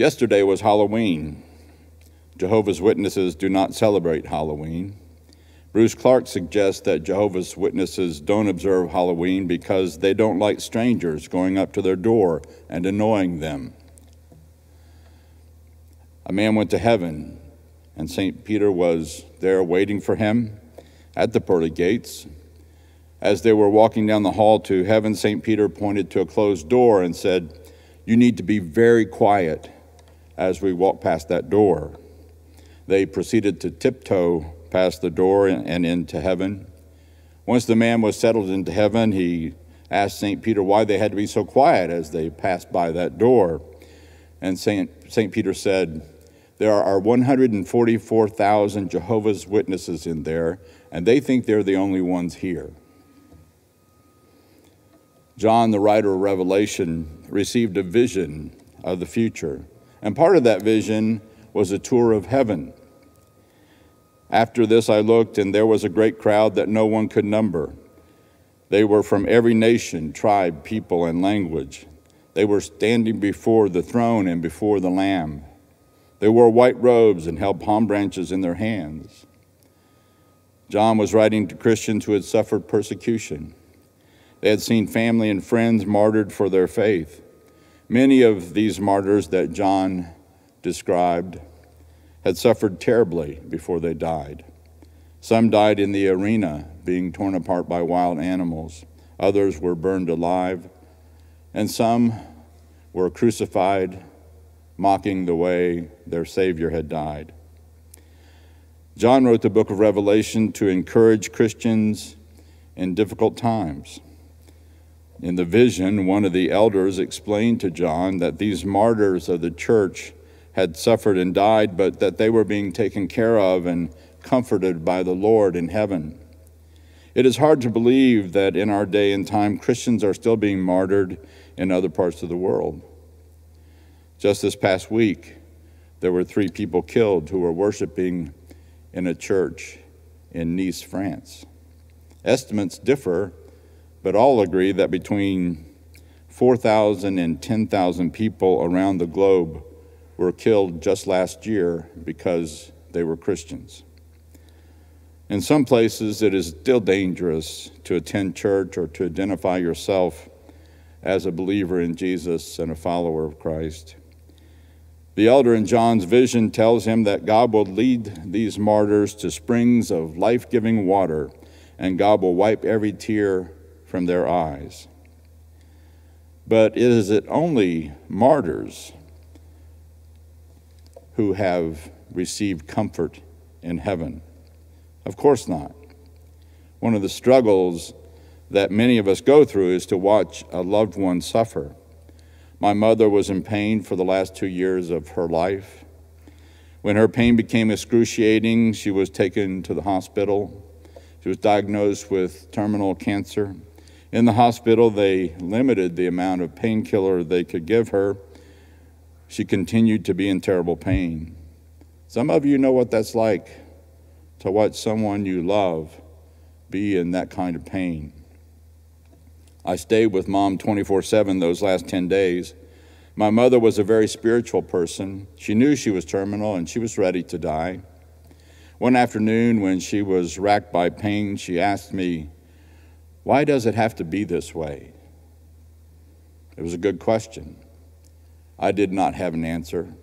Yesterday was Halloween. Jehovah's Witnesses do not celebrate Halloween. Bruce Clark suggests that Jehovah's Witnesses don't observe Halloween because they don't like strangers going up to their door and annoying them. A man went to heaven, and St. Peter was there waiting for him at the pearly gates. As they were walking down the hall to heaven, St. Peter pointed to a closed door and said, You need to be very quiet as we walk past that door. They proceeded to tiptoe past the door and into heaven. Once the man was settled into heaven, he asked St. Peter why they had to be so quiet as they passed by that door. And. St. Peter said, There are 144,000 Jehovah's Witnesses in there, and they think they're the only ones here. John, the writer of Revelation, received a vision of the future. And part of that vision was a tour of heaven. After this, I looked, and there was a great crowd that no one could number. They were from every nation, tribe, people, and language. They were standing before the throne and before the Lamb. They wore white robes and held palm branches in their hands. John was writing to Christians who had suffered persecution. They had seen family and friends martyred for their faith. Many of these martyrs that John described had suffered terribly before they died. Some died in the arena, being torn apart by wild animals. Others were burned alive. And some were crucified, mocking the way their Savior had died. John wrote the book of Revelation to encourage Christians in difficult times. In the vision, one of the elders explained to John that these martyrs of the church had suffered and died, but that they were being taken care of and comforted by the Lord in heaven. It is hard to believe that in our day and time, Christians are still being martyred in other parts of the world. Just this past week, there were three people killed who were worshiping in a church in Nice, France. Estimates differ but all agree that between 4,000 and 10,000 people around the globe were killed just last year because they were Christians. In some places, it is still dangerous to attend church or to identify yourself as a believer in Jesus and a follower of Christ. The elder in John's vision tells him that God will lead these martyrs to springs of life giving water, and God will wipe every tear from their eyes. But is it only martyrs who have received comfort in heaven? Of course not. One of the struggles that many of us go through is to watch a loved one suffer. My mother was in pain for the last two years of her life. When her pain became excruciating, she was taken to the hospital. She was diagnosed with terminal cancer. In the hospital, they limited the amount of painkiller they could give her. She continued to be in terrible pain. Some of you know what that's like to watch someone you love be in that kind of pain. I stayed with mom 24 7 those last 10 days. My mother was a very spiritual person. She knew she was terminal and she was ready to die. One afternoon, when she was racked by pain, she asked me, why does it have to be this way? It was a good question. I did not have an answer.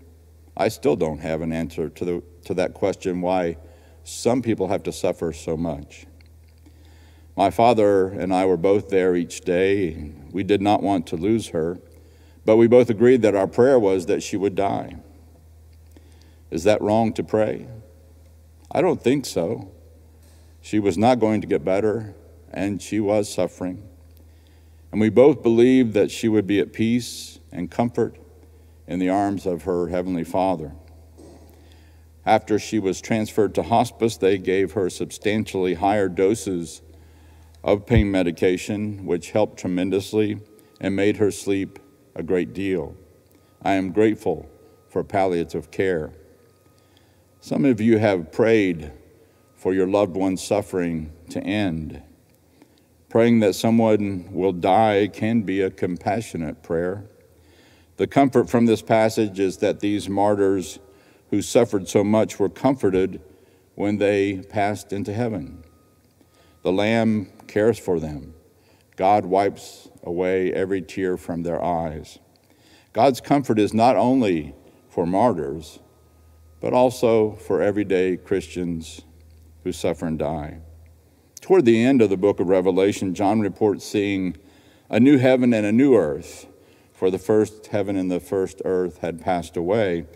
I still don't have an answer to, the, to that question why some people have to suffer so much. My father and I were both there each day. We did not want to lose her, but we both agreed that our prayer was that she would die. Is that wrong to pray? I don't think so. She was not going to get better and she was suffering. And we both believed that she would be at peace and comfort in the arms of her Heavenly Father. After she was transferred to hospice, they gave her substantially higher doses of pain medication, which helped tremendously and made her sleep a great deal. I am grateful for palliative care. Some of you have prayed for your loved one's suffering to end. Praying that someone will die can be a compassionate prayer. The comfort from this passage is that these martyrs who suffered so much were comforted when they passed into heaven. The Lamb cares for them. God wipes away every tear from their eyes. God's comfort is not only for martyrs, but also for everyday Christians who suffer and die. Toward the end of the book of Revelation, John reports seeing a new heaven and a new earth, for the first heaven and the first earth had passed away.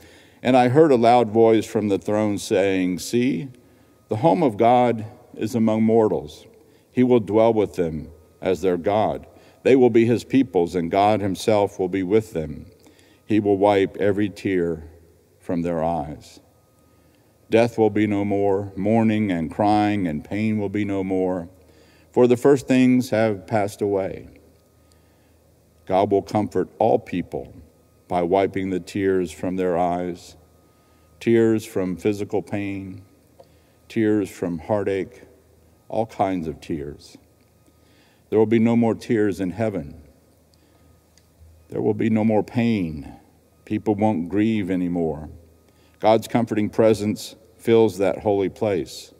And I heard a loud voice from the throne saying, See, the home of God is among mortals. He will dwell with them as their God. They will be his peoples, and God himself will be with them. He will wipe every tear from their eyes. Death will be no more, mourning and crying and pain will be no more, for the first things have passed away. God will comfort all people by wiping the tears from their eyes, tears from physical pain, tears from heartache, all kinds of tears. There will be no more tears in heaven. There will be no more pain. People won't grieve anymore. God's comforting presence fills that holy place.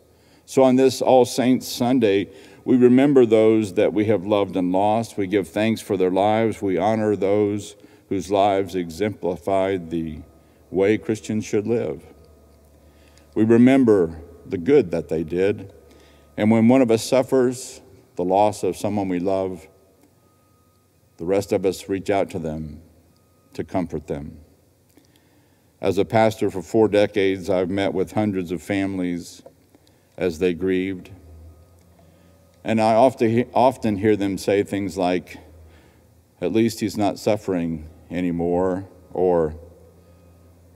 So on this All Saints Sunday, we remember those that we have loved and lost. We give thanks for their lives. We honor those whose lives exemplified the way Christians should live. We remember the good that they did. And when one of us suffers, the loss of someone we love, the rest of us reach out to them to comfort them. As a pastor for four decades, I've met with hundreds of families as they grieved. And I often, often hear them say things like, at least he's not suffering anymore, or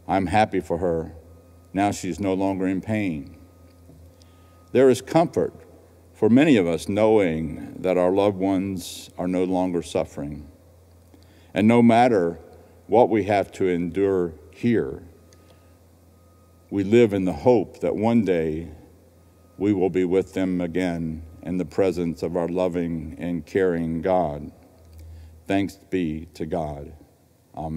I'm happy for her. Now she's no longer in pain. There is comfort for many of us, knowing that our loved ones are no longer suffering. And no matter what we have to endure here, we live in the hope that one day we will be with them again in the presence of our loving and caring God. Thanks be to God. Amen.